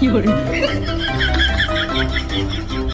夜。